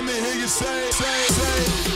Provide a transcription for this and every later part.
Let me hear you say, say, say.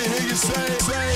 hear you say, say.